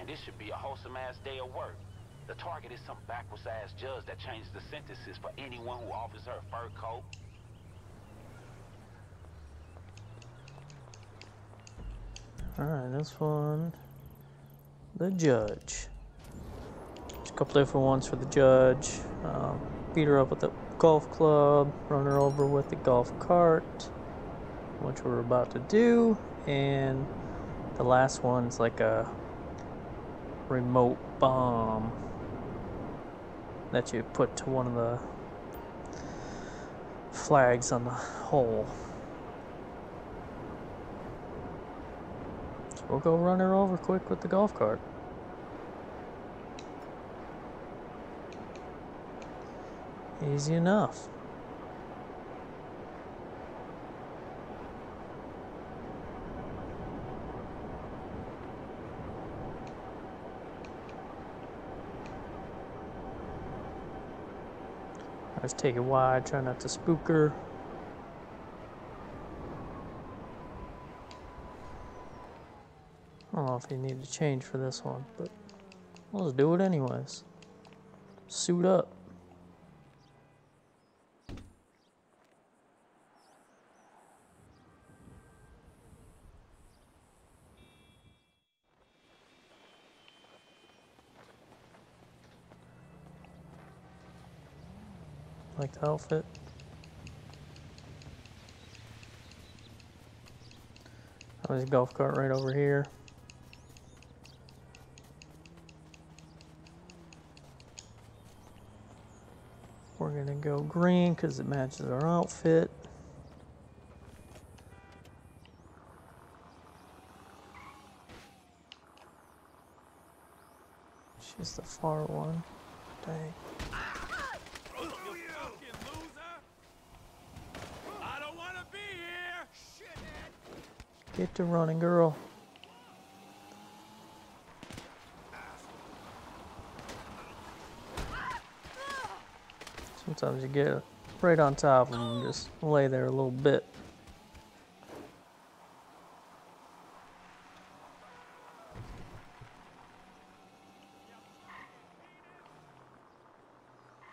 Man, this should be a wholesome ass day of work. The target is some backwards ass judge that changes the sentences for anyone who offers her a fur coat. Alright, this one. The judge. There's a couple different ones for the judge. Um, beat her up with the golf club, run her over with the golf cart, which we're about to do, and the last one's like a remote bomb that you put to one of the flags on the hole. So we'll go run her over quick with the golf cart. Easy enough. Let's take it wide, try not to spook her. I don't know if you need to change for this one, but let's do it anyways. Suit up. Like the outfit. There's a golf cart right over here. We're gonna go green because it matches our outfit. She's the far one. Dang. You fucking loser! I don't want to be here! Shithead! Get to running, girl. Sometimes you get right on top of them and just lay there a little bit.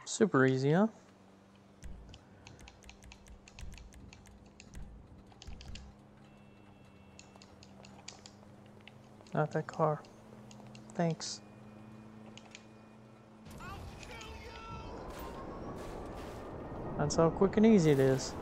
Super easy, huh? Not that car. Thanks. That's how quick and easy it is.